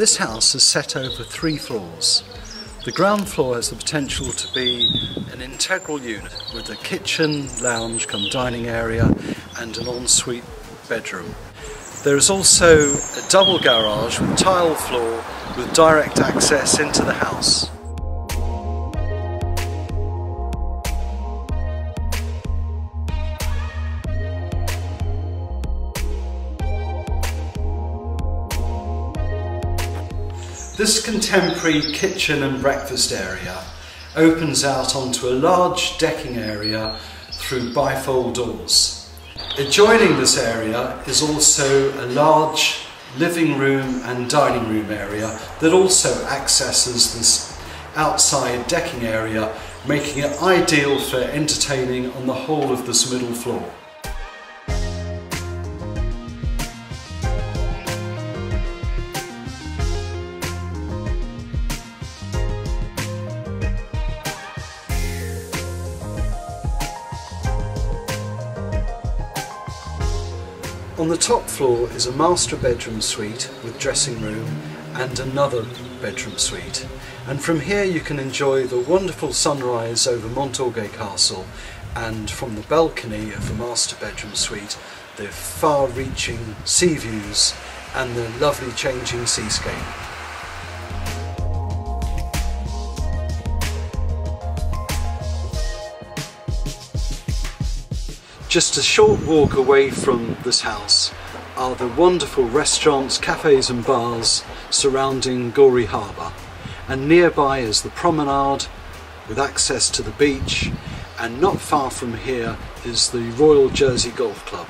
This house is set over three floors. The ground floor has the potential to be an integral unit with a kitchen, lounge, come dining area and an ensuite bedroom. There is also a double garage with tile floor with direct access into the house. This contemporary kitchen and breakfast area opens out onto a large decking area through bifold doors. Adjoining this area is also a large living room and dining room area that also accesses this outside decking area, making it ideal for entertaining on the whole of this middle floor. On the top floor is a master bedroom suite with dressing room and another bedroom suite. And from here you can enjoy the wonderful sunrise over Mont Orgueil Castle and from the balcony of the master bedroom suite the far-reaching sea views and the lovely changing seascape. Just a short walk away from this house are the wonderful restaurants, cafes and bars surrounding Gorey Harbour and nearby is the promenade with access to the beach and not far from here is the Royal Jersey Golf Club.